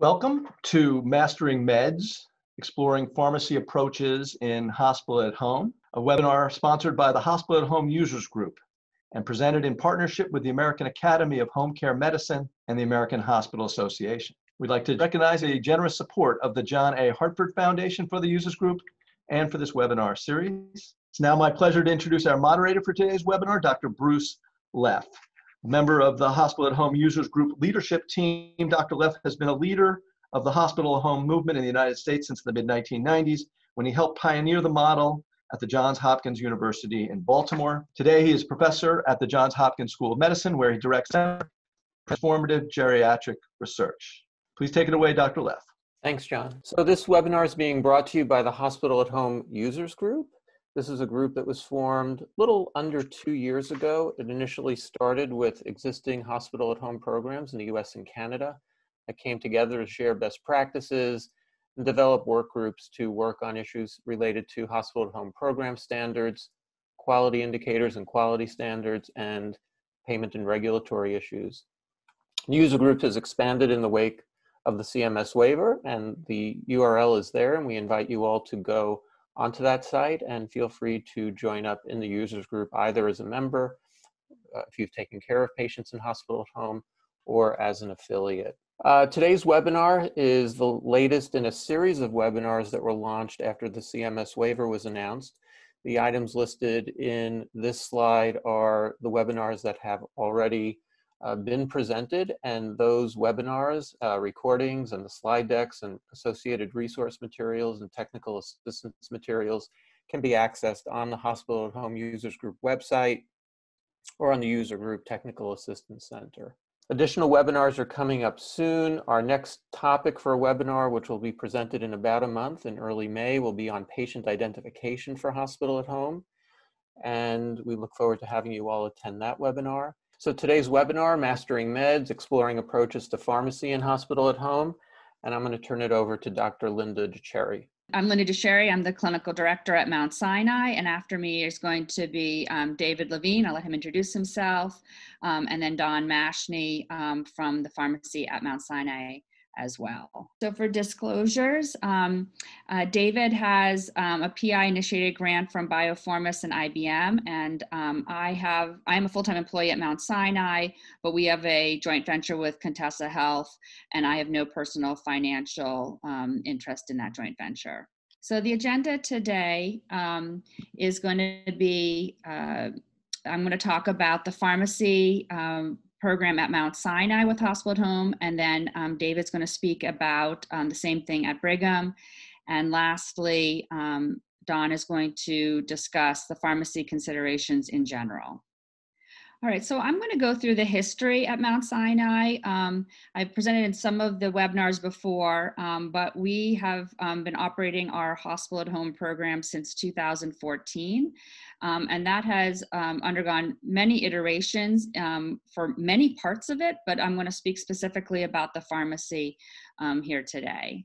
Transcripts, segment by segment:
Welcome to Mastering Meds, Exploring Pharmacy Approaches in Hospital at Home, a webinar sponsored by the Hospital at Home Users Group and presented in partnership with the American Academy of Home Care Medicine and the American Hospital Association. We'd like to recognize a generous support of the John A. Hartford Foundation for the Users Group and for this webinar series. It's now my pleasure to introduce our moderator for today's webinar, Dr. Bruce Leff. Member of the Hospital at Home Users Group leadership team, Dr. Leff has been a leader of the hospital at home movement in the United States since the mid 1990s when he helped pioneer the model at the Johns Hopkins University in Baltimore. Today, he is professor at the Johns Hopkins School of Medicine, where he directs transformative geriatric research. Please take it away, Dr. Leff. Thanks, John. So this webinar is being brought to you by the Hospital at Home Users Group. This is a group that was formed a little under two years ago. It initially started with existing hospital at home programs in the US and Canada that came together to share best practices and develop work groups to work on issues related to hospital at home program standards, quality indicators and quality standards, and payment and regulatory issues. The user group has expanded in the wake of the CMS waiver, and the URL is there, and we invite you all to go onto that site and feel free to join up in the users group either as a member, uh, if you've taken care of patients in hospital at home, or as an affiliate. Uh, today's webinar is the latest in a series of webinars that were launched after the CMS waiver was announced. The items listed in this slide are the webinars that have already uh, been presented and those webinars, uh, recordings and the slide decks and associated resource materials and technical assistance materials can be accessed on the Hospital at Home Users Group website or on the User Group Technical Assistance Center. Additional webinars are coming up soon. Our next topic for a webinar, which will be presented in about a month in early May, will be on patient identification for hospital at home. And we look forward to having you all attend that webinar. So today's webinar, Mastering Meds, Exploring Approaches to Pharmacy and Hospital at Home. And I'm going to turn it over to Dr. Linda DeCherrie. I'm Linda DeCherrie. I'm the clinical director at Mount Sinai, and after me is going to be um, David Levine. I'll let him introduce himself, um, and then Don Mashni um, from the pharmacy at Mount Sinai as well. So for disclosures, um, uh, David has um, a PI initiated grant from Biofourmis and IBM, and um, I have I am a full-time employee at Mount Sinai, but we have a joint venture with Contessa Health, and I have no personal financial um, interest in that joint venture. So the agenda today um, is going to be. Uh, I'm going to talk about the pharmacy um, program at Mount Sinai with Hospital at Home. And then um, David's going to speak about um, the same thing at Brigham. And lastly, um, Don is going to discuss the pharmacy considerations in general. All right, so I'm going to go through the history at Mount Sinai. Um, I've presented in some of the webinars before, um, but we have um, been operating our hospital at home program since 2014. Um, and that has um, undergone many iterations um, for many parts of it, but I'm going to speak specifically about the pharmacy here today.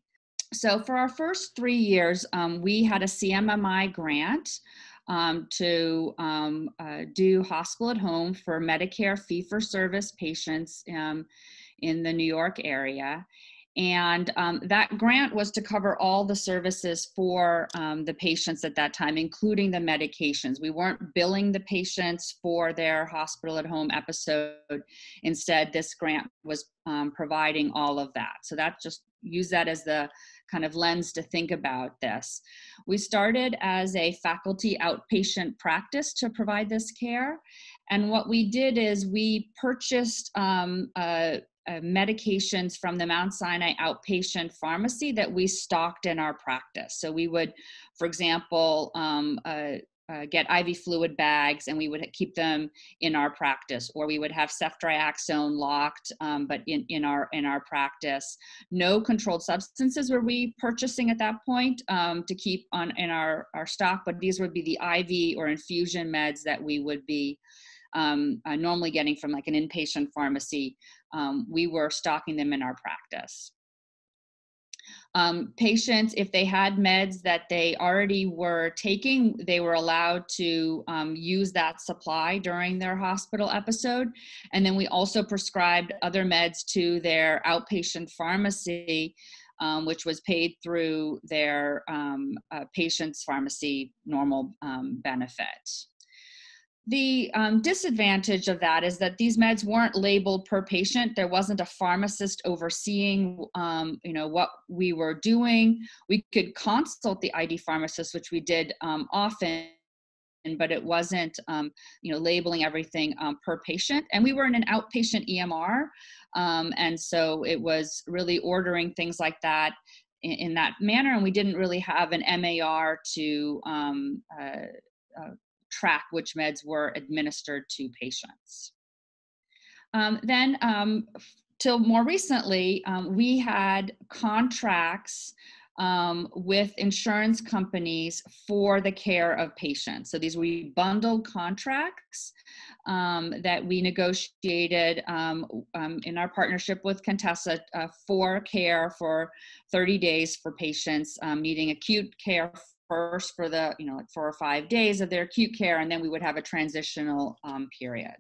So for our first three years, we had a CMMI grant um, to um, uh, do hospital at home for Medicare fee for service patients um, in the New York area. And um, that grant was to cover all the services for um, the patients at that time, including the medications. We weren't billing the patients for their hospital at home episode. Instead, this grant was um, providing all of that. So that just use that as the kind of lens to think about this. We started as a faculty outpatient practice to provide this care. And what we did is we purchased um, uh, uh, medications from the Mount Sinai outpatient pharmacy that we stocked in our practice. So we would, for example, um, uh, uh, get IV fluid bags and we would keep them in our practice, or we would have ceftriaxone locked, um, but in, in our in our practice. No controlled substances were we purchasing at that point um, to keep on in our our stock, but these would be the IV or infusion meds that we would be um, uh, normally getting from like an inpatient pharmacy. Um, we were stocking them in our practice. Um, patients, if they had meds that they already were taking, they were allowed to um, use that supply during their hospital episode. And then we also prescribed other meds to their outpatient pharmacy, um, which was paid through their um, uh, patient's pharmacy normal um, benefit. The um, disadvantage of that is that these meds weren't labeled per patient. There wasn't a pharmacist overseeing, um, you know, what we were doing. We could consult the ID pharmacist, which we did um, often, but it wasn't, um, you know, labeling everything um, per patient. And we were in an outpatient EMR, um, and so it was really ordering things like that in, in, that manner. And we didn't really have an MAR to uh, uh, track which meds were administered to patients. Um, then, um, till more recently, um, we had contracts um, with insurance companies for the care of patients. So these were bundled contracts um, that we negotiated um, um, in our partnership with Contessa uh, for care for 30 days for patients um, needing acute care first for the, you know, like four or five days of their acute care, and then we would have a transitional um, period.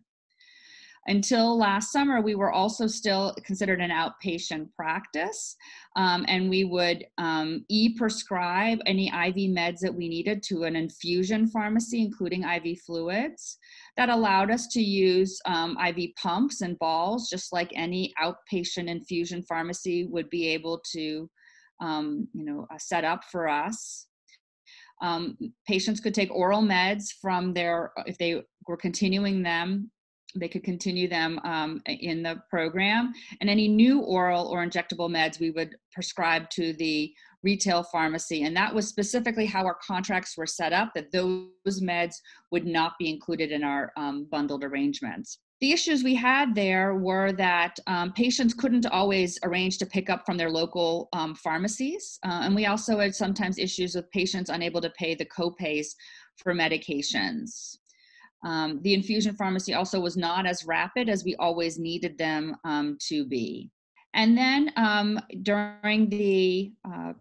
Until last summer, we were also still considered an outpatient practice, um, and we would um, e-prescribe any IV meds that we needed to an infusion pharmacy, including IV fluids. That allowed us to use um, IV pumps and balls, just like any outpatient infusion pharmacy would be able to, um, you know, uh, set up for us. Um, patients could take oral meds from their, if they were continuing them, they could continue them um, in the program. And any new oral or injectable meds we would prescribe to the retail pharmacy. And that was specifically how our contracts were set up, that those meds would not be included in our um, bundled arrangements the issues we had there were that um, patients couldn't always arrange to pick up from their local um, pharmacies. Uh, and we also had sometimes issues with patients unable to pay the copays for medications. Um, the infusion pharmacy also was not as rapid as we always needed them um, to be. And then um, during the uh,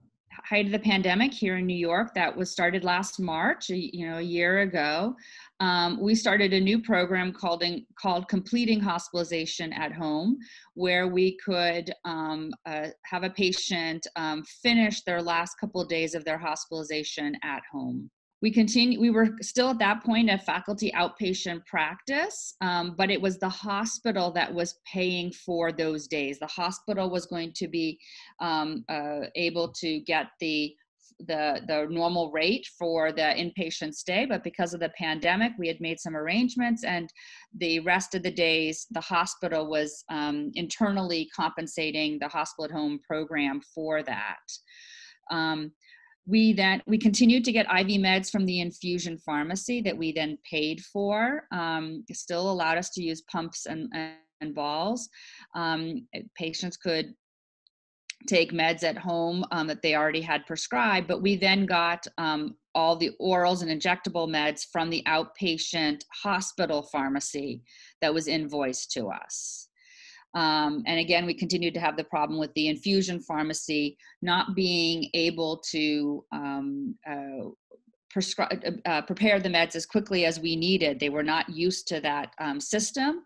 height of the pandemic here in New York that was started last March, you know, a year ago. Um, we started a new program called in, called Completing Hospitalization at Home, where we could um, uh, have a patient um, finish their last couple of days of their hospitalization at home we continue we were still at that point a faculty outpatient practice um, but it was the hospital that was paying for those days. The hospital was going to be um, uh, able to get the the the normal rate for the inpatient stay but because of the pandemic we had made some arrangements and the rest of the days the hospital was um, internally compensating the hospital at home program for that. Um, we then we continued to get iv meds from the infusion pharmacy that we then paid for um, still allowed us to use pumps and, and balls. Um, patients could take meds at home um, that they already had prescribed but we then got um, all the orals and injectable meds from the outpatient hospital pharmacy that was invoiced to us um, and again, we continued to have the problem with the infusion pharmacy not being able to um, uh, prescribe, uh, uh, prepare the meds as quickly as we needed. They were not used to that um, system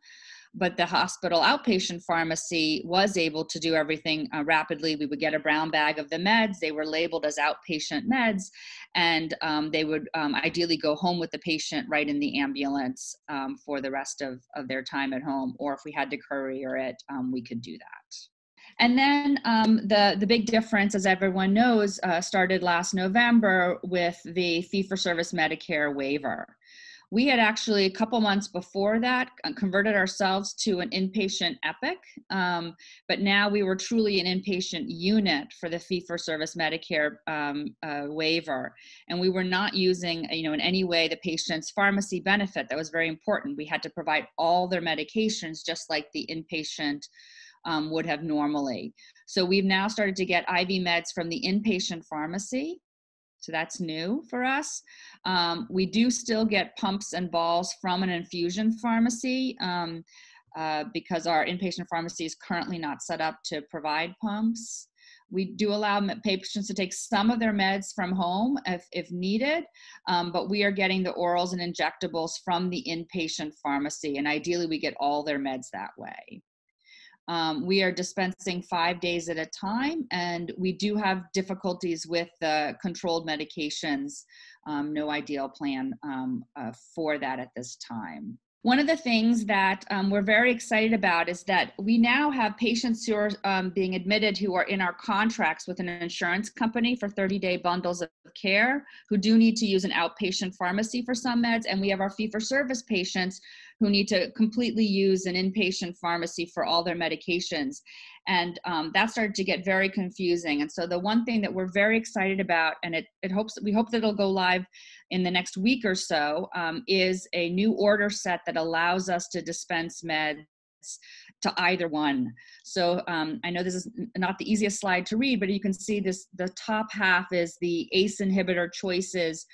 but the hospital outpatient pharmacy was able to do everything uh, rapidly. We would get a brown bag of the meds. They were labeled as outpatient meds, and um, they would um, ideally go home with the patient right in the ambulance um, for the rest of, of their time at home. Or if we had to courier it, um, we could do that. And then um, the, the big difference, as everyone knows, uh, started last November with the fee for service Medicare waiver. We had actually a couple months before that uh, converted ourselves to an inpatient Epic, um, but now we were truly an inpatient unit for the fee-for-service Medicare um, uh, waiver, and we were not using, you know, in any way the patient's pharmacy benefit. That was very important. We had to provide all their medications just like the inpatient um, would have normally. So we've now started to get IV meds from the inpatient pharmacy. So that's new for us. Um, we do still get pumps and balls from an infusion pharmacy um, uh, because our inpatient pharmacy is currently not set up to provide pumps. We do allow patients to take some of their meds from home if, if needed, um, but we are getting the orals and injectables from the inpatient pharmacy, and ideally we get all their meds that way. Um, we are dispensing five days at a time, and we do have difficulties with the controlled medications. Um, no ideal plan um, uh, for that at this time. One of the things that um, we're very excited about is that we now have patients who are um, being admitted who are in our contracts with an insurance company for 30 day bundles of care who do need to use an outpatient pharmacy for some meds. And we have our fee for service patients who need to completely use an inpatient pharmacy for all their medications. And um, that started to get very confusing. And so the one thing that we're very excited about, and it, it hopes we hope that it'll go live in the next week or so, um, is a new order set that allows us to dispense meds to either one. So um, I know this is not the easiest slide to read, but you can see this, the top half is the ACE inhibitor choices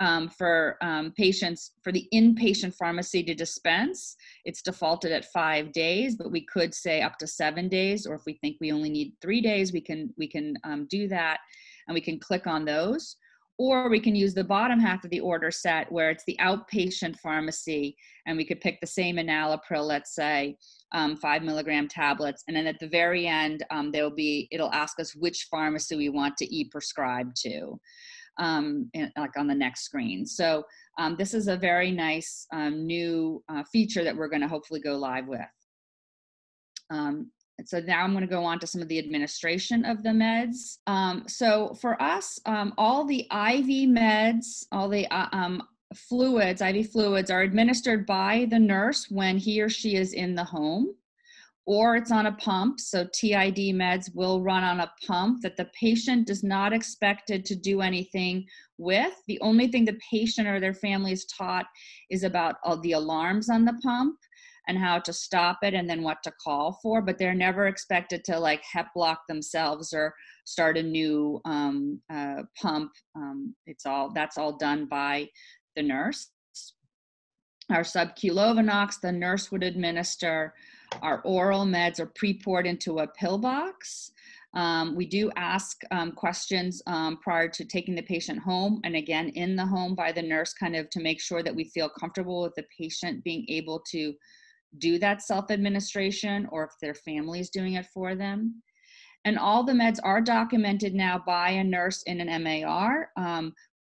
um, for um, patients, for the inpatient pharmacy to dispense. It's defaulted at five days, but we could say up to seven days, or if we think we only need three days, we can, we can um, do that and we can click on those or we can use the bottom half of the order set where it's the outpatient pharmacy and we could pick the same enalapril let's say um, five milligram tablets and then at the very end um, there'll be it'll ask us which pharmacy we want to e-prescribe to um, like on the next screen. So um, this is a very nice um, new uh, feature that we're going to hopefully go live with. Um, so now I'm going to go on to some of the administration of the meds. Um, so for us, um, all the IV meds, all the uh, um, fluids, IV fluids, are administered by the nurse when he or she is in the home, or it's on a pump. So TID meds will run on a pump that the patient is not expected to do anything with. The only thing the patient or their family is taught is about all the alarms on the pump and how to stop it and then what to call for but they're never expected to like hep lock themselves or start a new um, uh, pump um, it's all that's all done by the nurse our sub-Q Lovenox, the nurse would administer. Our oral meds are pre-poured into a pill box. Um, we do ask um, questions um, prior to taking the patient home and again in the home by the nurse kind of to make sure that we feel comfortable with the patient being able to do that self administration or if their family is doing it for them. And all the meds are documented now by a nurse in an MAR.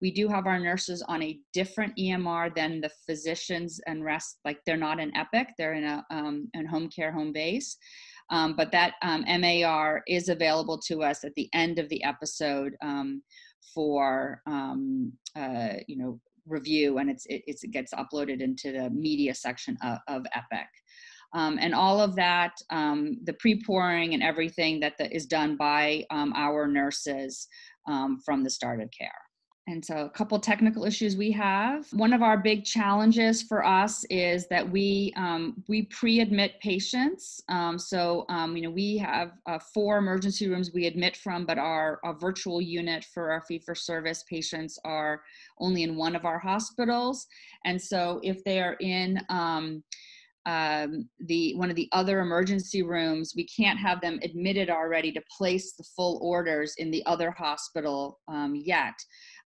We do have our nurses on a different EMR than the physicians and rest, like they're not in Epic, they're in a um, in HomeCare HomeBase. Um, but that um, MAR is available to us at the end of the episode um, for um, uh, you know review, and it's it, it's, it gets uploaded into the media section of, of Epic. Um, and all of that, um, the pre-pouring and everything that the, is done by um, our nurses um, from the start of care. And so, a couple technical issues we have. One of our big challenges for us is that we um, we pre-admit patients. Um, so, um, you know, we have uh, four emergency rooms we admit from, but our, our virtual unit for our fee-for-service patients are only in one of our hospitals. And so, if they are in um, um, the one of the other emergency rooms, we can't have them admitted already to place the full orders in the other hospital um, yet.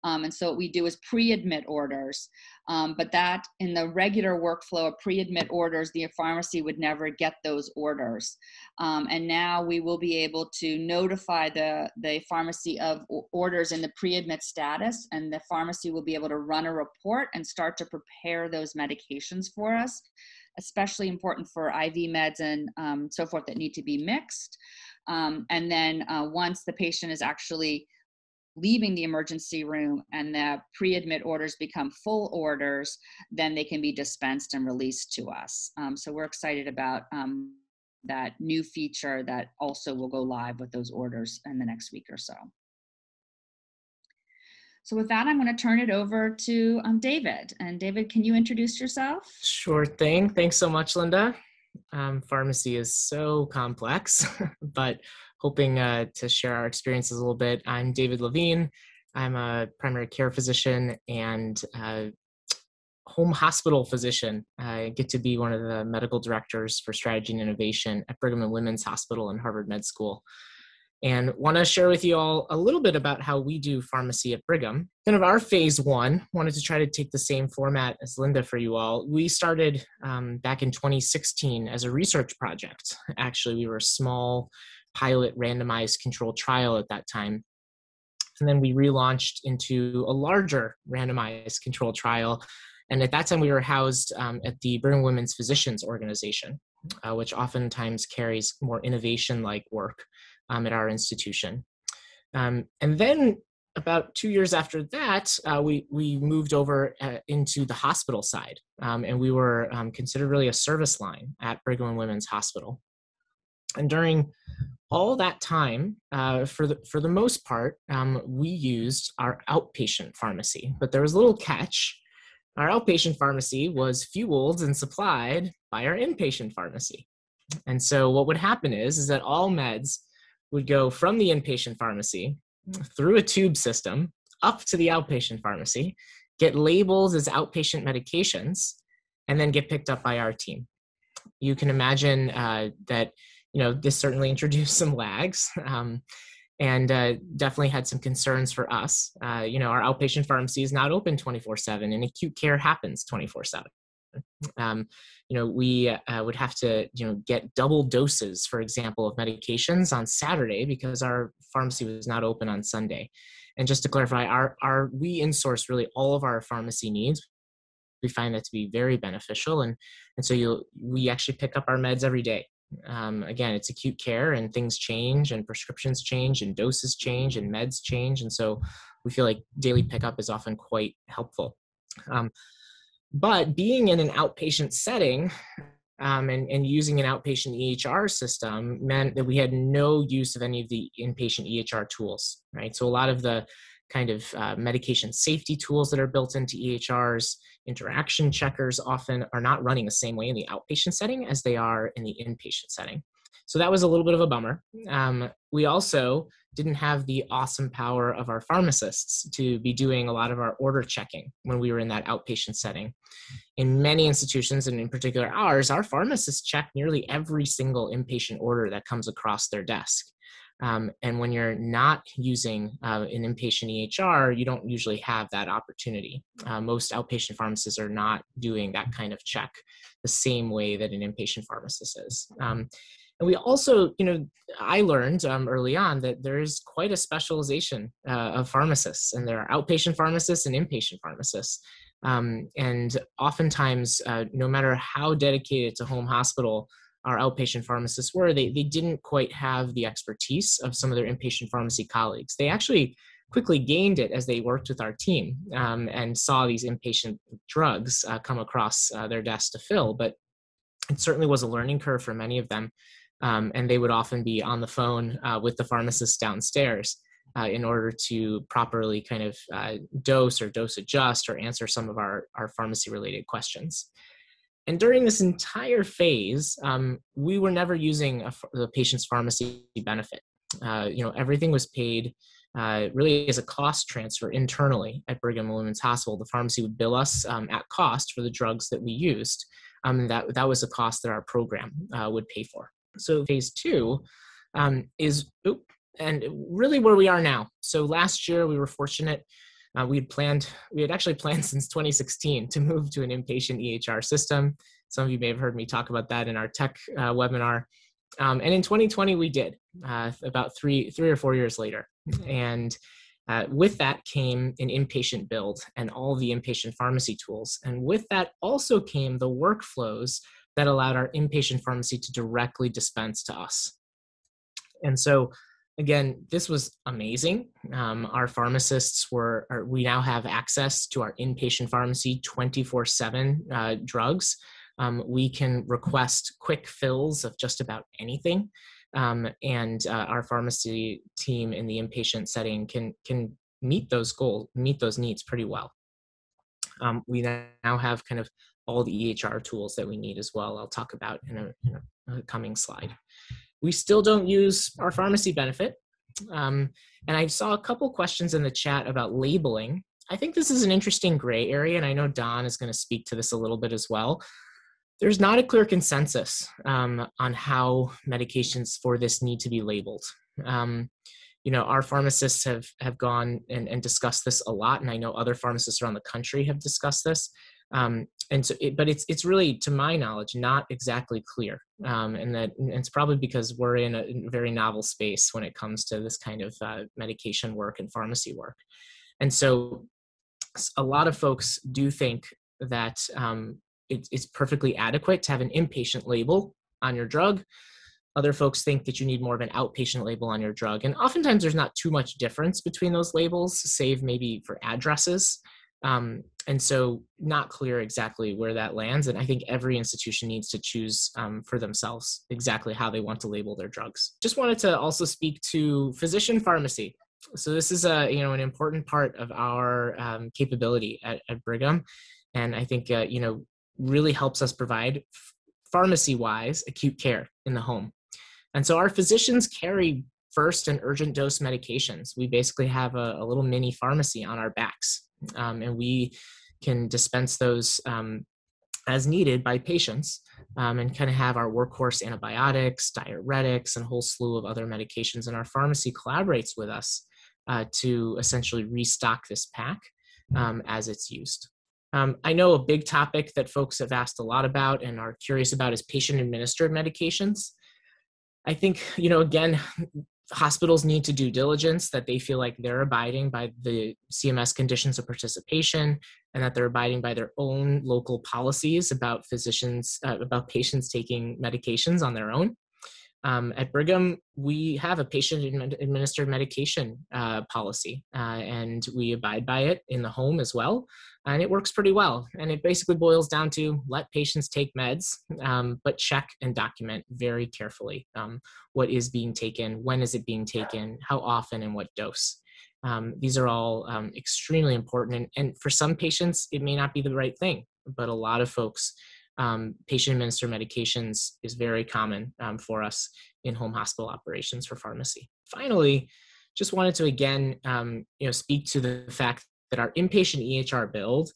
Um, and so what we do is pre-admit orders. Um, but that in the regular workflow of pre-admit orders, the pharmacy would never get those orders. Um, and now we will be able to notify the, the pharmacy of orders in the pre-admit status and the pharmacy will be able to run a report and start to prepare those medications for us especially important for IV meds and um, so forth that need to be mixed. Um, and then uh, once the patient is actually leaving the emergency room and the pre-admit orders become full orders, then they can be dispensed and released to us. Um, so we're excited about um, that new feature that also will go live with those orders in the next week or so. So with that, I'm going to turn it over to um, David. And David, can you introduce yourself? Sure thing. Thanks so much, Linda. Um, pharmacy is so complex, but hoping uh, to share our experiences a little bit. I'm David Levine. I'm a primary care physician and home hospital physician. I get to be one of the medical directors for strategy and innovation at Brigham and Women's Hospital and Harvard Med School. and want to share with you all a little bit about how we do pharmacy at Brigham. Kind of our phase one, wanted to try to take the same format as Linda for you all. We started um, back in 2016 as a research project. Actually, we were a small pilot randomized controlled trial at that time. And then we relaunched into a larger randomized controlled trial. And at that time, we were housed um, at the Brigham Women's Physicians Organization, uh, which oftentimes carries more innovation like work um, at our institution. Um, and then about two years after that, uh, we, we moved over uh, into the hospital side, um, and we were um, considered really a service line at Brigham and Women's Hospital. And during all that time, uh, for the for the most part, um, we used our outpatient pharmacy. But there was a little catch. Our outpatient pharmacy was fueled and supplied by our inpatient pharmacy. And so what would happen is, is that all meds would go from the inpatient pharmacy through a tube system up to the outpatient pharmacy, get labeled as outpatient medications, and then get picked up by our team. You can imagine uh, that you know this certainly introduced some lags. Um, and uh, definitely had some concerns for us. Uh, you know, our outpatient pharmacy is not open 24 7, and acute care happens 24 7 um, you know, we uh, would have to, you know, get double doses, for example, of medications on Saturday because our pharmacy was not open on Sunday. And just to clarify, our, our we insource really all of our pharmacy needs. We find that to be very beneficial, and and so you we actually pick up our meds every day. Um, again, it's acute care, and things change, and prescriptions change, and doses change, and meds change, and so we feel like daily pickup is often quite helpful. Um, but being in an outpatient setting um, and, and using an outpatient EHR system meant that we had no use of any of the inpatient EHR tools, right? So a lot of the kind of uh, medication safety tools that are built into EHRs, interaction checkers often are not running the same way in the outpatient setting as they are in the inpatient setting. So that was a little bit of a bummer. Um, we also didn't have the awesome power of our pharmacists to be doing a lot of our order checking when we were in that outpatient setting. In many institutions, and in particular ours, our pharmacists check nearly every single inpatient order that comes across their desk. Um, and when you're not using uh, an inpatient EHR, you don't usually have that opportunity. Uh, most outpatient pharmacists are not doing that kind of check the same way that an inpatient pharmacist is. Um, and we also, you know, I learned um, early on that there is quite a specialization uh, of pharmacists, and there are outpatient pharmacists and inpatient pharmacists. Um, and oftentimes, uh, no matter how dedicated to home hospital our outpatient pharmacists were, they, they didn't quite have the expertise of some of their inpatient pharmacy colleagues. They actually quickly gained it as they worked with our team um, and saw these inpatient drugs uh, come across uh, their desk to fill. But it certainly was a learning curve for many of them um, and they would often be on the phone uh, with the pharmacist downstairs uh, in order to properly kind of uh, dose or dose adjust or answer some of our, our pharmacy related questions. And during this entire phase, um, we were never using a, the patient's pharmacy benefit. Uh, you know, everything was paid uh, really as a cost transfer internally at Brigham and Women's Hospital. The pharmacy would bill us um, at cost for the drugs that we used. Um, that, that was a cost that our program uh, would pay for. So phase two um, is, oop, and really where we are now. So last year we were fortunate. Uh, we had planned, we had actually planned since 2016 to move to an inpatient EHR system. Some of you may have heard me talk about that in our tech uh, webinar. Um, and in 2020 we did, uh, about three, three or four years later. And uh, with that came an inpatient build and all the inpatient pharmacy tools. And with that also came the workflows that allowed our inpatient pharmacy to directly dispense to us. And so, again, this was amazing. Um, our pharmacists were, we now have access to our inpatient pharmacy 24 uh, 7 drugs. Um, we can request quick fills of just about anything. Um, and uh, our pharmacy team in the inpatient setting can, can meet those goals, meet those needs pretty well. Um, we now have kind of all the EHR tools that we need as well. I'll talk about in a, in a coming slide. We still don't use our pharmacy benefit. Um, and I saw a couple questions in the chat about labeling. I think this is an interesting gray area, and I know Don is going to speak to this a little bit as well. There's not a clear consensus um, on how medications for this need to be labeled. Um, you know, our pharmacists have have gone and, and discussed this a lot, and I know other pharmacists around the country have discussed this. Um, and so, it, but it's it's really, to my knowledge, not exactly clear, um, and that and it's probably because we're in a, very novel space when it comes to this kind of uh, medication work and pharmacy work, and so a lot of folks do think that um, it, it's perfectly adequate to have an inpatient label on your drug other folks think that you need more of an outpatient label on your drug. And oftentimes there's not too much difference between those labels, save maybe for addresses. Um, and so not clear exactly where that lands. And I think every institution needs to choose um, for themselves exactly how they want to label their drugs. Just wanted to also speak to physician pharmacy. So this is a you know an important part of our um, capability at, at, Brigham, and I think uh, you know really helps us provide pharmacy wise acute care in the home. And so our physicians carry first and urgent dose medications. We basically have a, a little mini pharmacy on our backs, um, and we can dispense those um, as needed by patients um, and kind of have our workhorse antibiotics, diuretics, and a whole slew of other medications. And our pharmacy collaborates with us uh, to essentially restock this pack um, as it's used. Um, I know a big topic that folks have asked a lot about and are curious about is patient administered medications. I think, you know, again, hospitals need to do diligence that they feel like they're abiding by the CMS conditions of participation and that they're abiding by their own local policies about physicians, uh, about patients taking medications on their own. Um, at Brigham, we have a patient administered medication uh, policy, uh, and we abide by it in the home as well. And it works pretty well. And it basically boils down to let patients take meds, um, but check and document very carefully um, what is being taken, when is it being taken, how often, and what dose. Um, these are all um, extremely important. And, and for some patients, it may not be the right thing, but a lot of folks um, patient administered medications is very common um, for us in home hospital operations for pharmacy. Finally, just wanted to again, um, you know, speak to the fact that our inpatient EHR build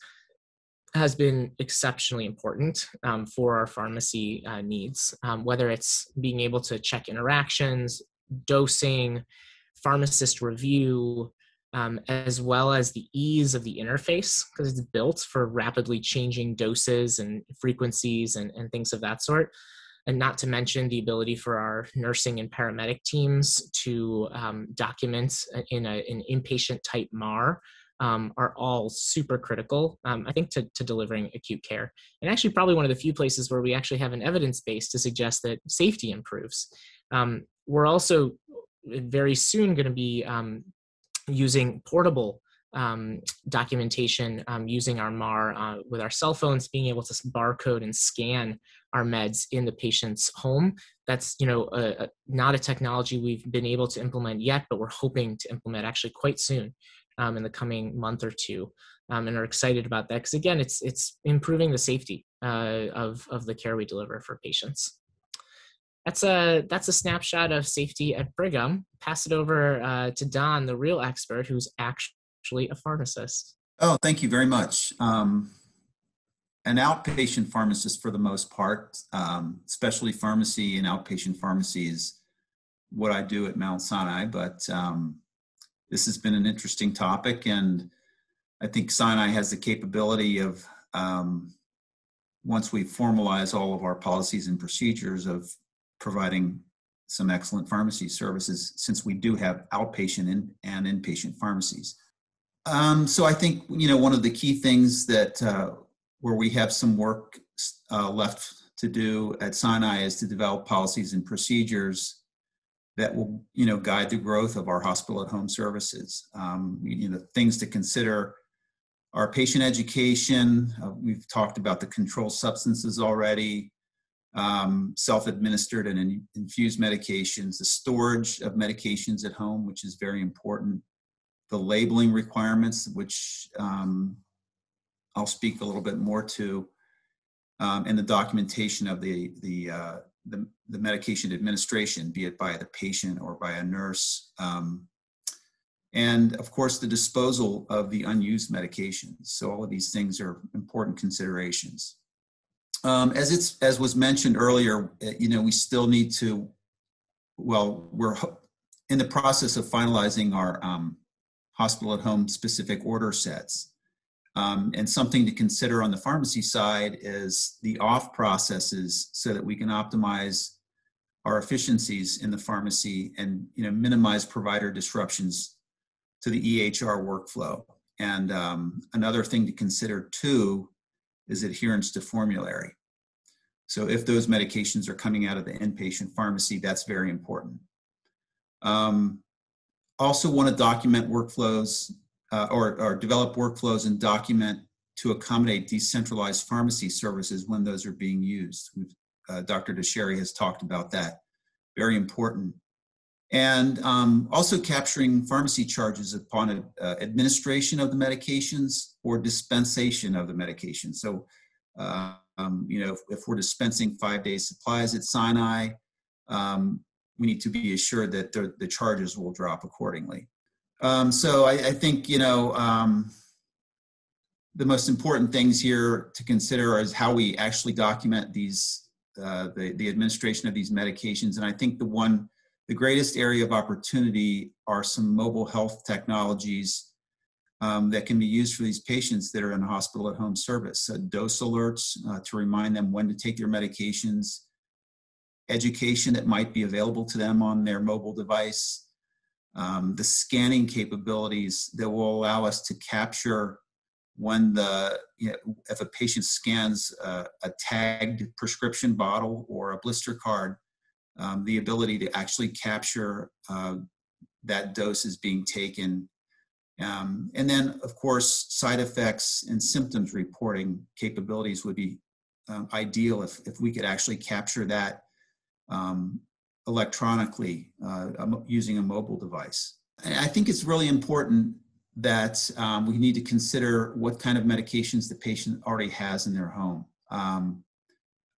has been exceptionally important um, for our pharmacy uh, needs, um, whether it's being able to check interactions, dosing, pharmacist review, um, as well as the ease of the interface because it's built for rapidly changing doses and frequencies and, and things of that sort. And not to mention the ability for our nursing and paramedic teams to um, document in a, an inpatient type MAR um, are all super critical, um, I think, to, to delivering acute care. And actually, probably one of the few places where we actually have an evidence base to suggest that safety improves. Um, we're also very soon going to be um, using portable um, documentation um, using our MAR uh, with our cell phones, being able to barcode and scan our meds in the patient's home. That's you know a, a, not a technology we've been able to implement yet, but we're hoping to implement actually quite soon um, in the coming month or two, um, and are excited about that because again, it's it's improving the safety uh, of of the care we deliver for patients that's a that's a snapshot of safety at Brigham. Pass it over uh, to Don, the real expert, who's actually a pharmacist. Oh, thank you very much. Um, an outpatient pharmacist, for the most part, um, specialty pharmacy and outpatient pharmacy is what I do at Mount Sinai. But um, this has been an interesting topic, and I think Sinai has the capability of um, once we formalize all of our policies and procedures of providing some excellent pharmacy services since we do have outpatient and, and inpatient pharmacies. Um, so I think you know one of the key things that uh, where we have some work uh, left to do at Sinai is to develop policies and procedures that will you know guide the growth of our hospital at home services. Um, you know things to consider our patient education. Uh, we've talked about the controlled substances already um, self-administered and in, infused medications, the storage of medications at home, which is very important, the labeling requirements, which um, I'll speak a little bit more to, um, and the documentation of the the, uh, the, the medication administration, be it by the patient or by a nurse, um, and of course the disposal of the unused medications. So all of these things are important considerations. Um, as it's as was mentioned earlier, eh, you know, we still need to. Well, we're in the process of finalizing our um, hospital at home specific order sets. Um, and something to consider on the pharmacy side is the off processes so that we can optimize our efficiencies in the pharmacy and you know minimize provider disruptions to the EHR workflow. And um, another thing to consider too is adherence to formulary. So if those medications are coming out of the inpatient pharmacy, that's very important. Um, also want to document workflows uh, or, or develop workflows and document to accommodate decentralized pharmacy services when those are being used. Uh, Dr. DeCherrie has talked about that. Very important. And um, also capturing pharmacy charges upon uh, administration of the medications or dispensation of the medication. So, uh, um, you know, if, if, we're dispensing five day supplies at Sinai, um, we need to be assured that the, the charges will drop accordingly. Um, so I, I, think, you know, um, the most important things here to consider is how we actually document these, uh, the, the administration of these medications. And I think the one, the greatest area of opportunity are some mobile health technologies um, that can be used for these patients that are in hospital at home service. So dose alerts uh, to remind them when to take their medications, education that might be available to them on their mobile device, um, the scanning capabilities that will allow us to capture when the you know, if a patient scans a tagged prescription bottle or a blister card, um, the ability to actually capture uh, that dose is being taken. Um, and then, of course, side effects and symptoms reporting capabilities would be um, ideal if, if we could actually capture that um, electronically uh, using a mobile device. I think it's really important that um, we need to consider what kind of medications the patient already has in their home. Um,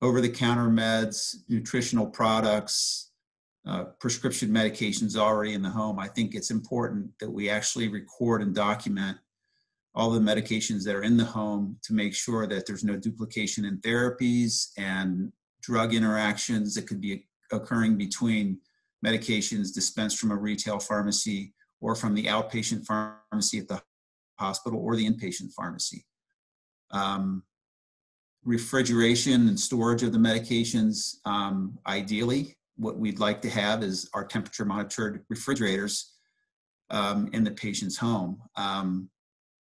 over the counter meds, nutritional products, uh, prescription medications already in the home. I think it's important that we actually record and document all the medications that are in the home to make sure that there's no duplication in therapies and drug interactions that could be occurring between medications dispensed from a retail pharmacy or from the outpatient pharmacy at the hospital or the inpatient pharmacy. Um, refrigeration and storage of the medications, um, ideally, what we'd like to have is our temperature monitored refrigerators um, in the patient's home. Um,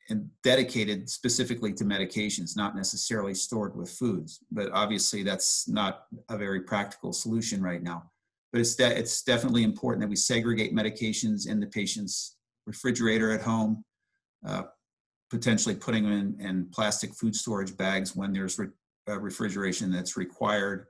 and dedicated specifically to medications, not necessarily stored with foods. But obviously, that's not a very practical solution right now. But it's de- it's definitely important that we segregate medications in the patient's refrigerator at home, uh, potentially putting them in, in, plastic food storage bags when there's re- uh, refrigeration that's required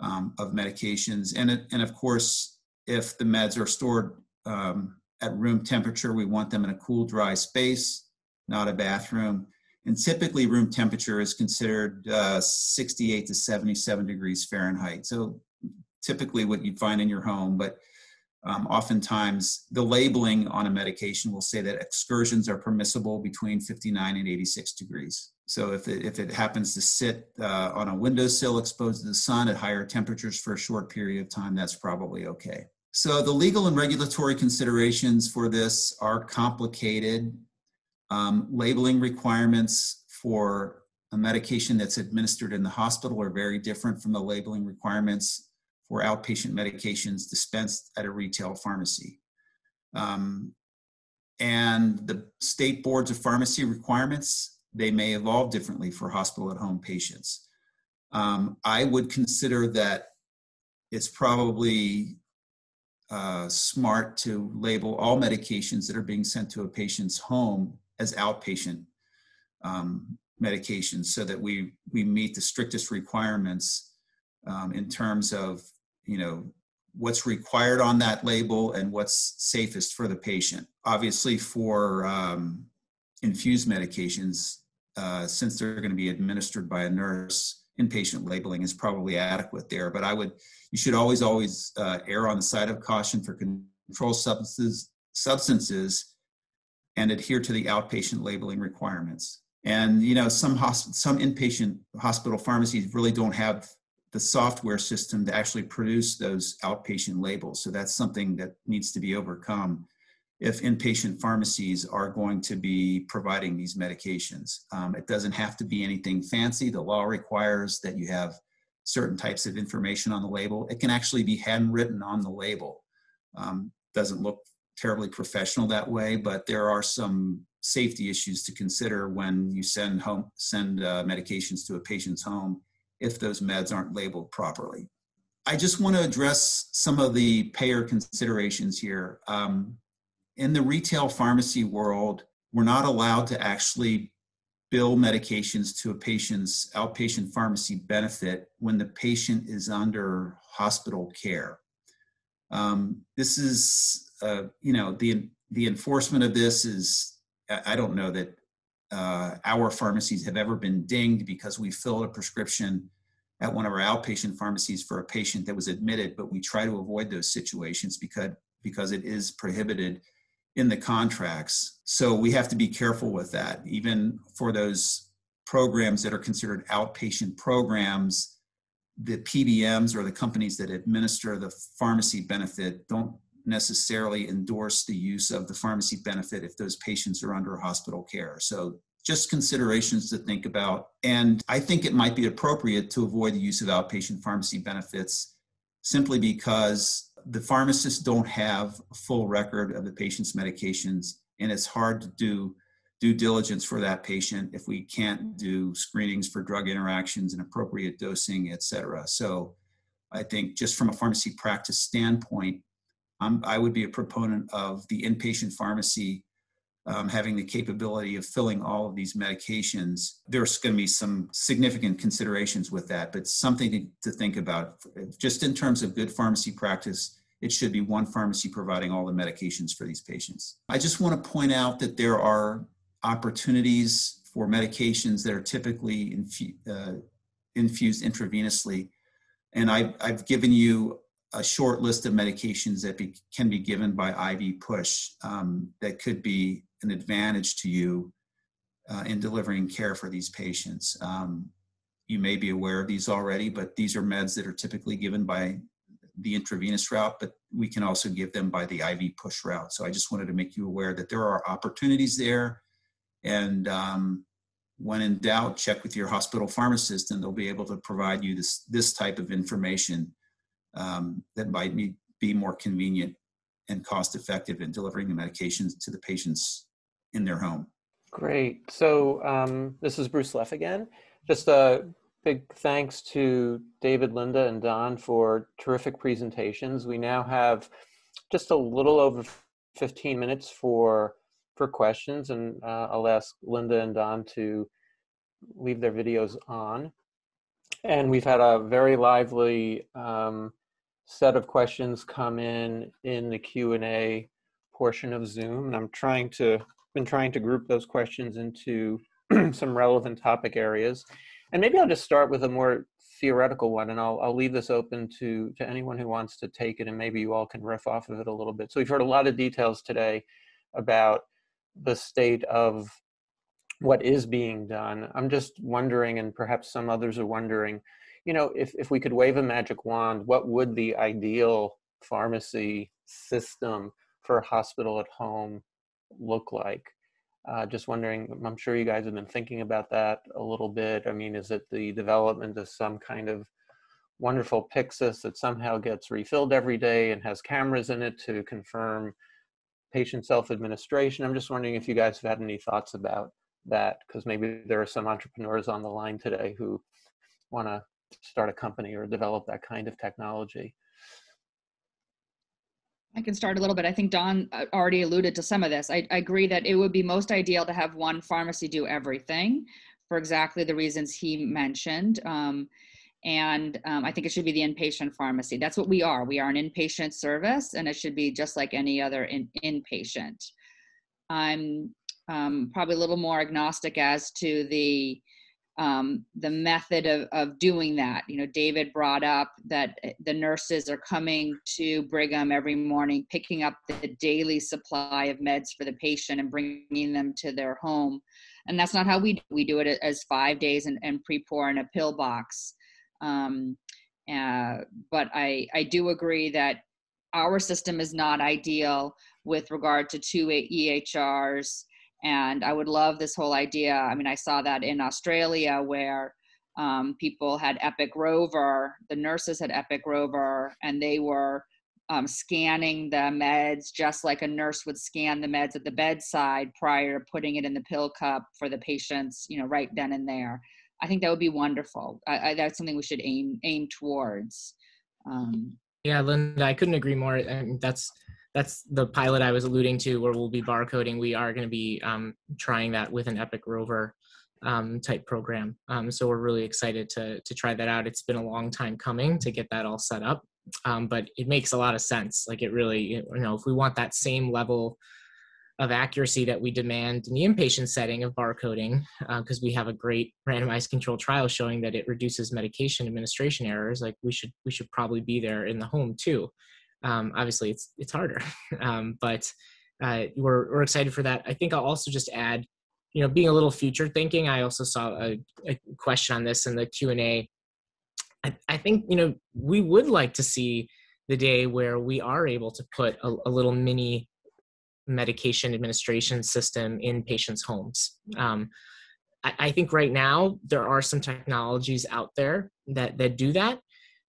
um, of medications, and and of course, if the meds are stored um, at room temperature, we want them in a cool, dry space not a bathroom. And typically, room temperature is considered uh, 68 to 77 degrees Fahrenheit. So, typically, what you'd find in your home, but um, oftentimes the labeling on a medication will say that excursions are permissible between 59 and 86 degrees. So, if it, if it happens to sit uh, on a windowsill exposed to the sun at higher temperatures for a short period of time, that's probably okay. So, the legal and regulatory considerations for this are complicated um, labeling requirements for a medication that's administered in the hospital are very different from the labeling requirements for outpatient medications dispensed at a retail pharmacy. Um, and the state boards of pharmacy requirements, they may evolve differently for hospital at home patients. Um, I would consider that it's probably uh, smart to label all medications that are being sent to a patient's home as outpatient um, medications so that we we meet the strictest requirements um, in terms of you know what's required on that label and what's safest for the patient. Obviously, for um, infused medications, uh, since they're going to be administered by a nurse, inpatient labeling is probably adequate there. But I would, you should always, always uh, err on the side of caution for controlled substances, substances and adhere to the outpatient labeling requirements. And you know, some hosp- some inpatient hospital pharmacies really don't have the software system to actually produce those outpatient labels. So that's something that needs to be overcome if inpatient pharmacies are going to be providing these medications. Um, it doesn't have to be anything fancy. The law requires that you have certain types of information on the label. It can actually be handwritten on the label. Um, doesn't look terribly professional that way, but there are some safety issues to consider when you send home send uh, medications to a patient's home if those meds aren't labeled properly. I just want to address some of the payer considerations here. Um, in the retail pharmacy world, we're not allowed to actually bill medications to a patient's outpatient pharmacy benefit when the patient is under hospital care. Um, this is, uh, you know, the the enforcement of this is. I don't know that uh, our pharmacies have ever been dinged because we filled a prescription at one of our outpatient pharmacies for a patient that was admitted, but we try to avoid those situations because because it is prohibited in the contracts. So we have to be careful with that. Even for those programs that are considered outpatient programs, the PBMs or the companies that administer the pharmacy benefit don't necessarily endorse the use of the pharmacy benefit if those patients are under hospital care. So just considerations to think about. And I think it might be appropriate to avoid the use of outpatient pharmacy benefits simply because the pharmacists don't have a full record of the patient's medications, and it's hard to do due diligence for that patient if we can't mm-hmm. do screenings for drug interactions and appropriate dosing, et cetera. So I think just from a pharmacy practice standpoint, I'm, I would be a proponent of the inpatient pharmacy um, having the capability of filling all of these medications. There's going to be some significant considerations with that, but something to, think about. Just in terms of good pharmacy practice, it should be one pharmacy providing all the medications for these patients. I just want to point out that there are opportunities for medications that are typically infu- uh, infused intravenously. And I, I've given you a short list of medications that be, can be given by IV push um, that could be an advantage to you uh, in delivering care for these patients. Um, you may be aware of these already, but these are meds that are typically given by the intravenous route, but we can also give them by the IV push route. So I just wanted to make you aware that there are opportunities there. And um, when in doubt, check with your hospital pharmacist and they'll be able to provide you this, this type of information um, that might be, be more convenient and cost effective in delivering the medications to the patients in their home. Great. So um, this is Bruce Leff again. Just a big thanks to David, Linda, and Don for terrific presentations. We now have just a little over 15 minutes for for questions, and uh, I'll ask Linda and Don to leave their videos on. And we've had a very lively um, set of questions come in in the Q and A portion of Zoom, and I'm trying to been trying to group those questions into some relevant topic areas. And maybe I'll just start with a more theoretical one, and I'll, I'll leave this open to, to anyone who wants to take it, and maybe you all can riff off of it a little bit. So we've heard a lot of details today about the state of what is being done. I'm just wondering, and perhaps some others are wondering, you know, if, if we could wave a magic wand, what would the ideal pharmacy system for hospital at home look like? Uh, just wondering, I'm sure you guys have been thinking about that a little bit. I mean, is it the development of some kind of wonderful Pyxis that somehow gets refilled every day and has cameras in it to confirm patient self-administration? I'm just wondering if you guys have had any thoughts about that, because maybe there are some entrepreneurs on the line today who want to start a company or develop that kind of technology. I can start a little bit. I think Don uh, already alluded to some of this. I, I, agree that it would be most ideal to have one pharmacy do everything for exactly the reasons he mentioned. Um, and um, I think it should be the inpatient pharmacy. That's what we are. We are an inpatient service, and it should be just like any other in, inpatient. I'm um, probably a little more agnostic as to the um, the method of, of doing that. You know, David brought up that eh, the nurses are coming to Brigham every morning, picking up the daily supply of meds for the patient and bringing them to their home. And that's not how we do. We do it as five days and, and pre-pour in a pill box. Um, Uh, but I, I do agree that our system is not ideal with regard to two EHRs. And I would love this whole idea. I mean, I saw that in Australia where um, people had Epic Rover, the nurses had Epic Rover, and they were um, scanning the meds just like a nurse would scan the meds at the bedside prior to putting it in the pill cup for the patients, you know, right then and there. I think that would be wonderful. I, I, that's something we should aim aim towards. Um, yeah, Linda, I couldn't agree more. I mean, that's that's the pilot I was alluding to, where we'll be barcoding. We are going to be um, trying that with an Epic Rover um, type program. Um, so we're really excited to to try that out. It's been a long time coming to get that all set up, um, but it makes a lot of sense. Like it really, you know, if we want that same level of accuracy that we demand in the inpatient setting of barcoding, because uh, we have a great randomized controlled trial showing that it reduces medication administration errors. Like we should we should probably be there in the home too. Um, obviously, it's it's harder, um, but uh, we're we're excited for that. I think I'll also just add, you know, being a little future thinking. I also saw a, a question on this in the Q and A. I, I think you know we would like to see the day where we are able to put a, a little mini medication administration system in patients' homes. Um, I, I, think right now there are some technologies out there that that do that.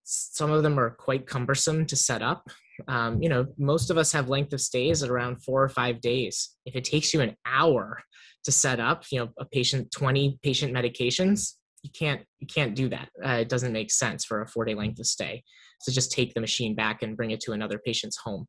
Some of them are quite cumbersome to set up. Um, you know, most of us have length of stays at around four or five days. If it takes you an hour to set up, you know, a patient 20 patient medications, you can't you can't do that. Uh, it doesn't make sense for a four day length of stay. So just take the machine back and bring it to another patient's home.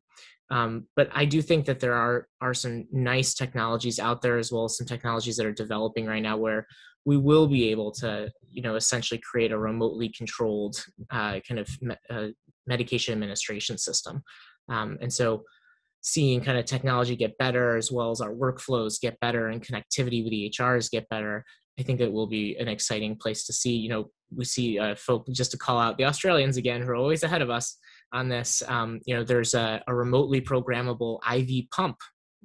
Um, but I do think that there are are some nice technologies out there as well as some technologies that are developing right now where we will be able to, you know, essentially create a remotely controlled uh, kind of me- uh, medication administration system. Um, and so, seeing kind of technology get better as well as our workflows get better and connectivity with EHRs get better, I think it will be an exciting place to see. You know, we see uh, folk just to call out the Australians again, who are always ahead of us on this. Um, you know, there's a, a, remotely programmable IV pump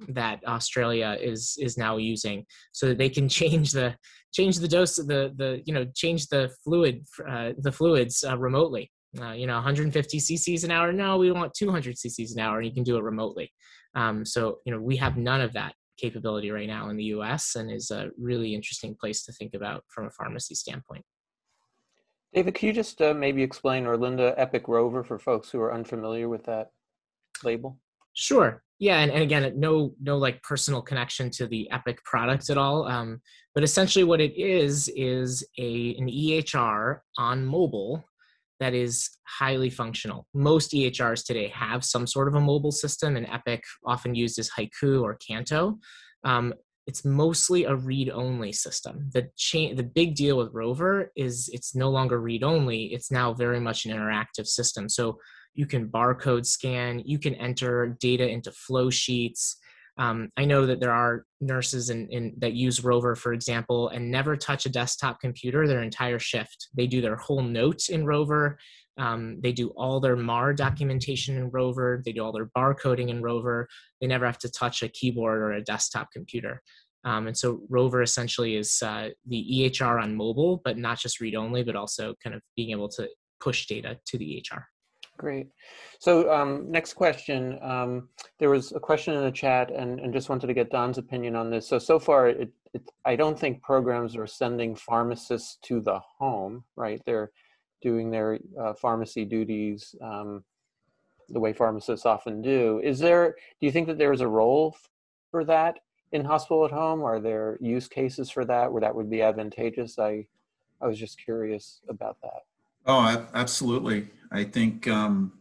that Australia is is now using, so that they can change the change the dose of the the you know change the fluid uh, the fluids uh, remotely. Uh, you know, 150 cc's an hour. No, we want 200 cc's an hour, and you can do it remotely. Um, so you know, we have none of that capability right now in the U.S. and is a really interesting place to think about from a pharmacy standpoint. David, can you just uh, maybe explain, or Linda, Epic Rover for folks who are unfamiliar with that label? Sure. Yeah, and, and again, no no like personal connection to the Epic product at all. Um, but essentially, what it is is a an EHR on mobile that is highly functional. Most EHRs today have some sort of a mobile system, and Epic often used as Haiku or Canto. Um, it's mostly a read-only system. The cha- the big deal with Rover is it's no longer read-only. It's now very much an interactive system. So you can barcode scan, you can enter data into flow sheets. Um, I know that there are nurses in, in, that use Rover, for example, and never touch a desktop computer their entire shift. They do their whole notes in Rover. Um, they do all their MAR documentation in Rover. They do all their barcoding in Rover. They never have to touch a keyboard or a desktop computer. Um, and so Rover essentially is uh, the EHR on mobile, but not just read only, but also kind of being able to push data to the EHR. Great. So um, next question. Um, there was a question in the chat and, and just wanted to get Don's opinion on this. So, so far, it, it, I don't think programs are sending pharmacists to the home, right? They're doing their uh, pharmacy duties um, the way pharmacists often do. Is there, do you think that there is a role for that in hospital at home? Are there use cases for that where that would be advantageous? I, I was just curious about that. Oh, absolutely. I think, um,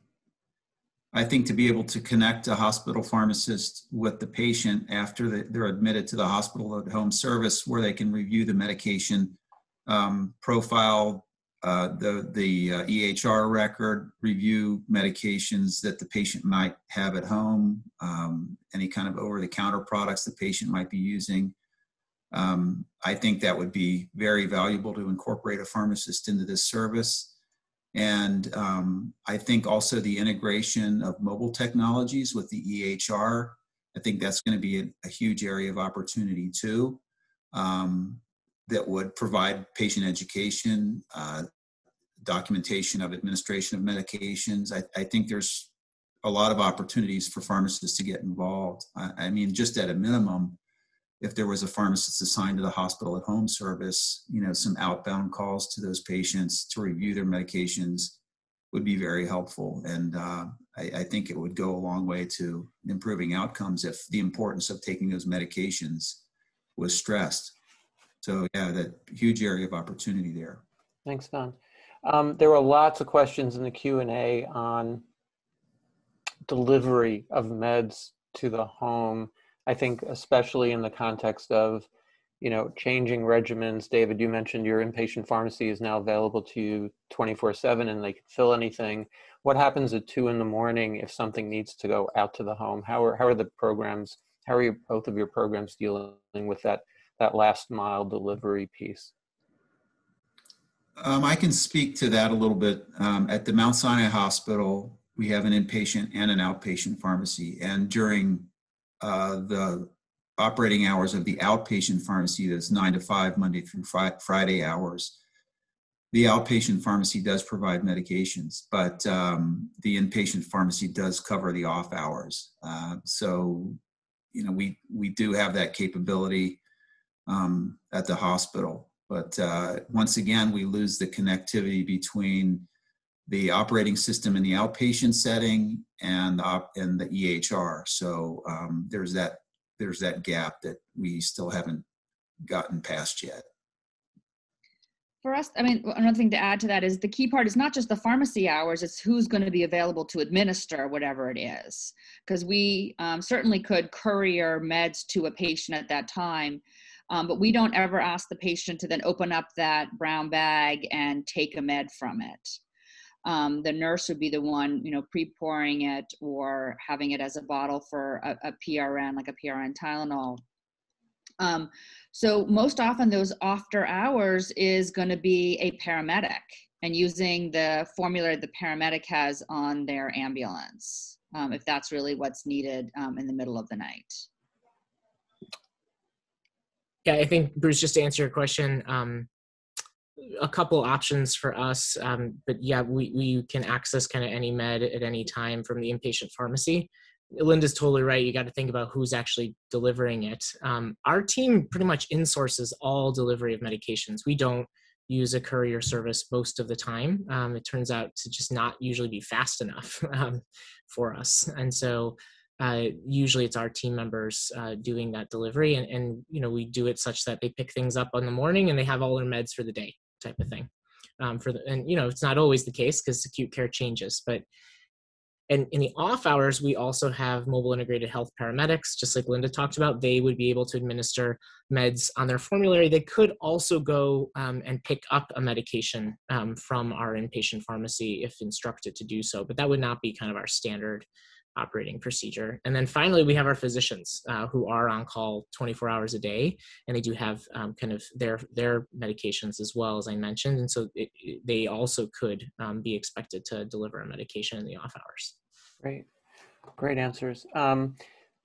I think to be able to connect a hospital pharmacist with the patient after they're admitted to the hospital at home service where they can review the medication um, profile, uh, the the uh, EHR record, review medications that the patient might have at home, um, any kind of over-the-counter products the patient might be using. Um, I think that would be very valuable to incorporate a pharmacist into this service. And um, I think also the integration of mobile technologies with the EHR, I think that's going to be a, a huge area of opportunity too. Um, that would provide patient education, uh, documentation of administration of medications. I, I think there's a lot of opportunities for pharmacists to get involved. I, I mean, just at a minimum, if there was a pharmacist assigned to the hospital at home service, you know, some outbound calls to those patients to review their medications would be very helpful. And uh, I, I, think it would go a long way to improving outcomes if the importance of taking those medications was stressed. So yeah, that huge area of opportunity there. Thanks, Don. Um, there were lots of questions in the Q&A on delivery of meds to the home. I think especially in the context of, you know, changing regimens. David, you mentioned your inpatient pharmacy is now available to you 24/7 and they can fill anything. What happens at two in the morning if something needs to go out to the home? How are how are the programs? How are you, both of your programs dealing with that that last mile delivery piece? Um, I can speak to that a little bit. Um, at the Mount Sinai Hospital, we have an inpatient and an outpatient pharmacy. And during uh, the operating hours of the outpatient pharmacy, that's nine to five, Monday through Friday hours, the outpatient pharmacy does provide medications, but um, the inpatient pharmacy does cover the off hours. Uh, so, you know, we we do have that capability um, at the hospital. But uh, once again, we lose the connectivity between the operating system in the outpatient setting and the, op- and the EHR. So um, there's that there's that gap that we still haven't gotten past yet. For us, I mean, another thing to add to that is the key part is not just the pharmacy hours; it's who's going to be available to administer whatever it is. Because we um, certainly could courier meds to a patient at that time, um, but we don't ever ask the patient to then open up that brown bag and take a med from it. Um, the nurse would be the one, you know, pre-pouring it or having it as a bottle for a, a PRN, like a PRN Tylenol. Um, so most often those after hours is going to be a paramedic and using the formula the paramedic has on their ambulance, um, if that's really what's needed um, in the middle of the night. Yeah, I think Bruce, just to answer your question, um, a couple options for us, um, but yeah, we, we can access kind of any med at any time from the inpatient pharmacy. Linda's totally right. You got to think about who's actually delivering it. Um, our team pretty much insources all delivery of medications. We don't use a courier service most of the time. Um, it turns out to just not usually be fast enough um, for us, and so uh, usually it's our team members uh, doing that delivery and, and you know we do it such that they pick things up on the morning and they have all their meds for the day type of thing. Um, for the and you know it's not always the case because acute care changes but and in the off hours we also have mobile integrated health paramedics just like linda talked about they would be able to administer meds on their formulary. They could also go um, and pick up a medication um, from our inpatient pharmacy if instructed to do so but that would not be kind of our standard operating procedure. And then finally, we have our physicians uh, who are on call 24 hours a day, and they do have um, kind of their their medications as well as I mentioned, and so it, they also could um, be expected to deliver a medication in the off hours. Great, great answers. Um,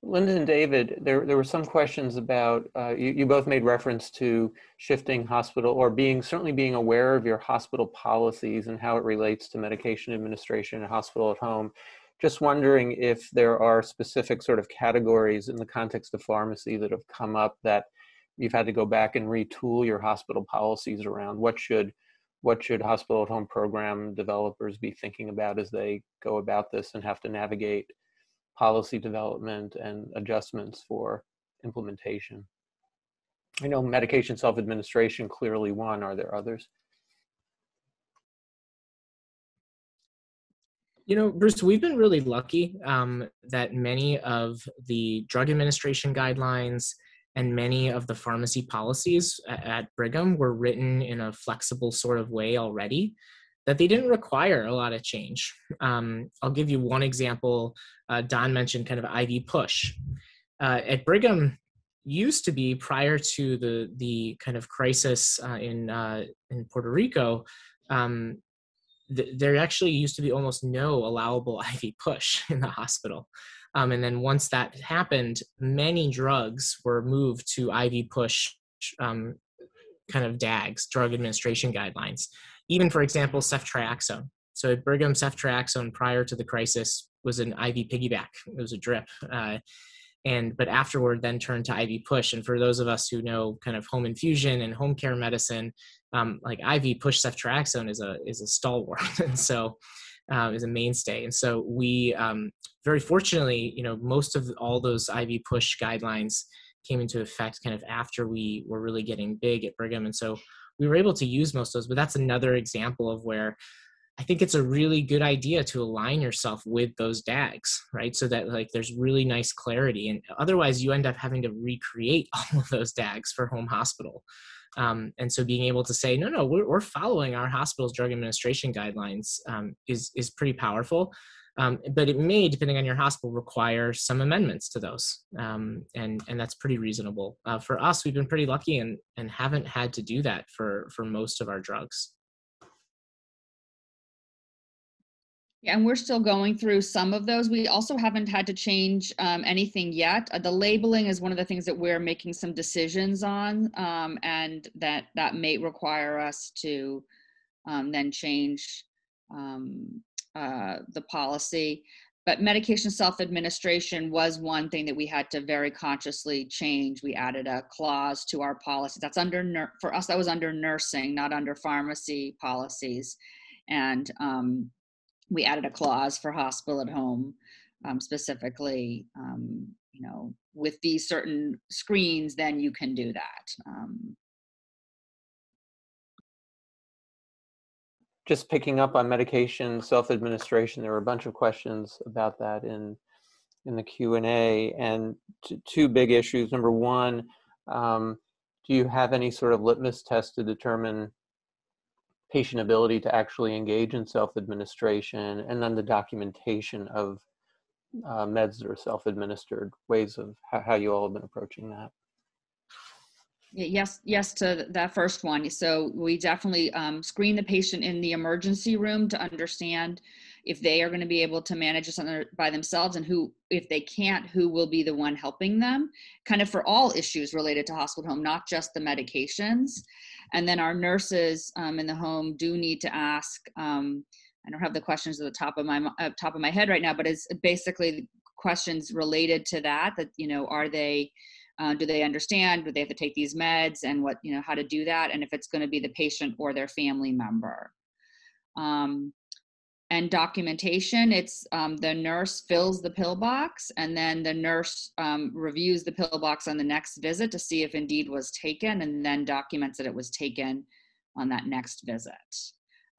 Linda and David, there, there were some questions about, uh, you, you both made reference to shifting hospital or being, certainly being aware of your hospital policies and how it relates to medication administration and hospital at home just wondering if there are specific sort of categories in the context of pharmacy that have come up that you've had to go back and retool your hospital policies around. What should what should hospital at home program developers be thinking about as they go about this and have to navigate policy development and adjustments for implementation? I know medication self administration clearly one. Are there others? You know, Bruce, we've been really lucky um, that many of the drug administration guidelines and many of the pharmacy policies at Brigham were written in a flexible sort of way already that they didn't require a lot of change. Um, I'll give you one example. Uh, Don mentioned kind of IV push. Uh, at Brigham, used to be prior to the the kind of crisis uh, in uh, in Puerto Rico, um, th- there actually used to be almost no allowable IV push in the hospital. Um, and then once that happened, many drugs were moved to IV push um, kind of DAGs, drug administration guidelines. even for example, ceftriaxone. So Brigham, ceftriaxone prior to the crisis was an IV piggyback. It was a drip. Uh, and but afterward then turned to IV push. And for those of us who know kind of home infusion and home care medicine, um, like IV push ceftriaxone is a is a stalwart, and so uh, is a mainstay. And so we um, very fortunately, you know, most of all those IV push guidelines came into effect kind of after we were really getting big at Brigham, and so we were able to use most of those. But that's another example of where I think it's a really good idea to align yourself with those DAGs, right? So that like there's really nice clarity, and otherwise you end up having to recreate all of those DAGs for home hospital. Um, and so being able to say, no, no, we're, we're following our hospital's drug administration guidelines um, is is pretty powerful. Um, but it may, depending on your hospital, require some amendments to those, um, and and that's pretty reasonable. Uh, for us, we've been pretty lucky and and haven't had to do that for for most of our drugs. And we're still going through some of those. We also haven't had to change um, anything yet. Uh, the labeling is one of the things that we're making some decisions on, um, and that that may require us to um, then change um, uh, the policy. But medication self-administration was one thing that we had to very consciously change. We added a clause to our policy. That's under for us. That was under nursing, not under pharmacy policies, and um, we added a clause for hospital at home um, specifically um, you know with these certain screens then you can do that um, just picking up on medication self-administration there were a bunch of questions about that in in the q&a and two big issues. Number one um, do you have any sort of litmus test to determine patient ability to actually engage in self-administration, and then the documentation of uh, meds that are self-administered, ways of how, how you all have been approaching that. Yes, yes to that first one. So we definitely um, screen the patient in the emergency room to understand if they are going to be able to manage this by themselves and who if they can't who will be the one helping them? Kind of for all issues related to hospital home not just the medications. And then our nurses um, in the home do need to ask um, i don't have the questions at the top of my uh, top of my head right now but it's basically questions related to that that you know are they uh, do they understand? Do they have to take these meds? And what you know how to do that? And if it's going to be the patient or their family member. Um, and documentation it's um, the nurse fills the pill box and then the nurse um, reviews the pill box on the next visit to see if indeed was taken and then documents that it was taken on that next visit.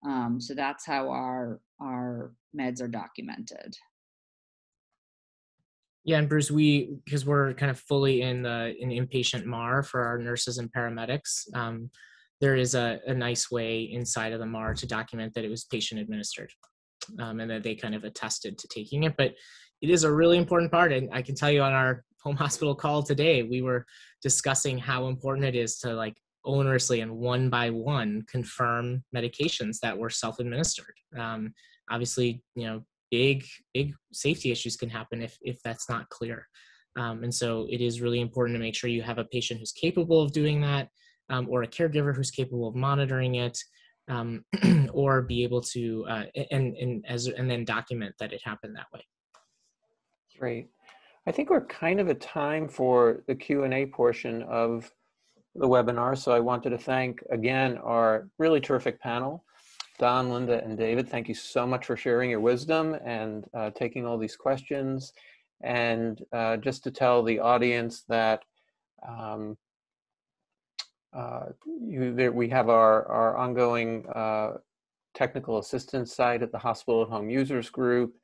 Um, so that's how our our meds are documented. Yeah and bruce we because we're kind of fully in the in inpatient mar for our nurses and paramedics um, there is a, a nice way inside of the mar to document that it was patient administered um, and that they kind of attested to taking it. But it is a really important part. And I can tell you on our home hospital call today, we were discussing how important it is to like onerously and one by one confirm medications that were self-administered. Um, obviously, you know, big big safety issues can happen if if that's not clear. Um, and so it is really important to make sure you have a patient who's capable of doing that, um, or a caregiver who's capable of monitoring it, um, or be able to uh, and and as and then document that it happened that way. Great. I think we're kind of at time for the Q and A portion of the webinar. So I wanted to thank again our really terrific panel, Don, Linda, and David. Thank you so much for sharing your wisdom and uh, taking all these questions. And uh, just to tell the audience that um, uh, you, there, we have our, our ongoing uh, technical assistance site at the Hospital at Home Users Group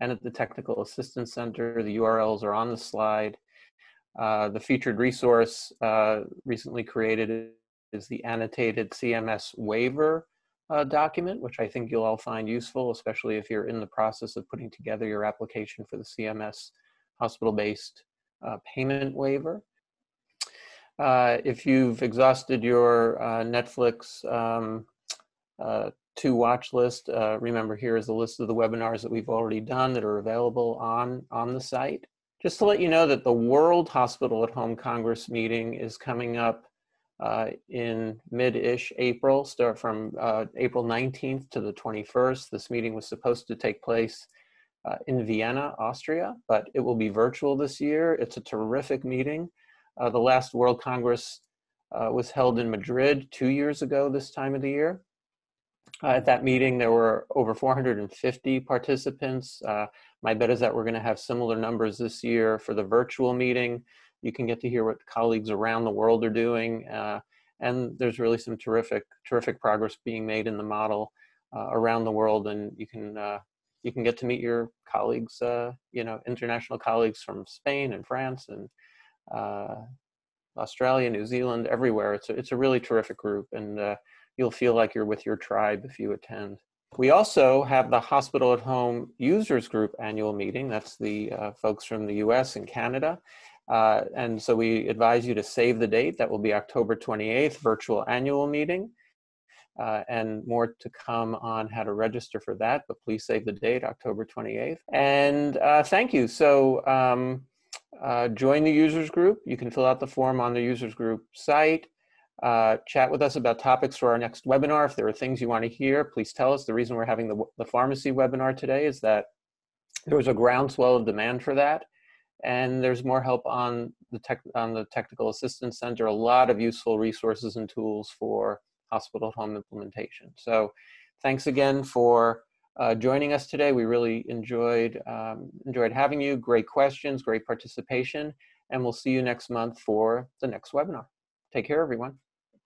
and at the Technical Assistance Center. The URLs are on the slide. Uh, the featured resource uh, recently created is the annotated CMS waiver uh, document, which I think you'll all find useful, especially if you're in the process of putting together your application for the CMS hospital-based uh, payment waiver. Uh, if you've exhausted your uh, Netflix um, uh, to watch list, uh, remember here is a list of the webinars that we've already done that are available on, on the site. Just to let you know that the World Hospital at Home Congress meeting is coming up uh, in mid-ish April, start from uh, April 19th to the 21st. This meeting was supposed to take place in Vienna, Austria, but it will be virtual this year. It's a terrific meeting. Uh, the last World Congress uh, was held in Madrid two years ago this time of the year. Uh, at that meeting, there were over 450 participants. My bet is that we're going to have similar numbers this year for the virtual meeting. You can get to hear what colleagues around the world are doing, and there's really some terrific, terrific progress being made in the model uh, around the world. And you can uh, you can get to meet your colleagues, uh, you know, international colleagues from Spain and France and Australia, New Zealand, everywhere. It's a, it's a really terrific group, and you'll feel like you're with your tribe if you attend. We also have the Hospital at Home Users Group annual meeting. That's the uh, folks from the US and Canada. Uh, and so we advise you to save the date. That will be October 28th, virtual annual meeting. Uh, and more to come on how to register for that, but please save the date, October 28th. And uh, thank you. So um, uh, join the users group. You can fill out the form on the users group site. Uh, chat with us about topics for our next webinar. If there are things you want to hear, please tell us. The reason we're having the, the pharmacy webinar today is that there was a groundswell of demand for that. And there's more help on the, tech, on the Technical Assistance Center, a lot of useful resources and tools for hospital home implementation. So thanks again for uh, joining us today. We really enjoyed, um, enjoyed having you. Great questions, great participation. And we'll see you next month for the next webinar. Take care, everyone.